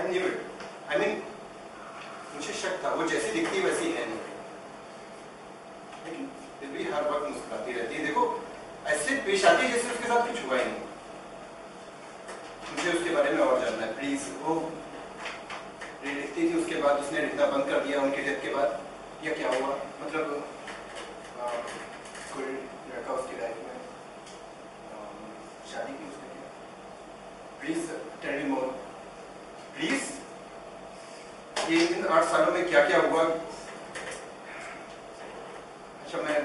New it I mean मुझे शक था। वो जैसी दिखती वैसी है नहीं। लेकिन फिर भी हर वक्त मुस्कुराती रहती है। देखो, ऐसे पेश आती है जैसे उसके साथ कुछ हुआ ही नहीं। मुझे उसके बारे में और जानना है। प्लीज़ वो लिखती थी, उसके बाद उसने लिखना बंद कर दिया उनके डेथ के बाद। या क्या हुआ? मतलब कोई लड़का उसकी लाइफ में शादी की उसने क्या। Please tell me more please ये इन आठ सालों में क्या क्या हुआ? अच्छा मैं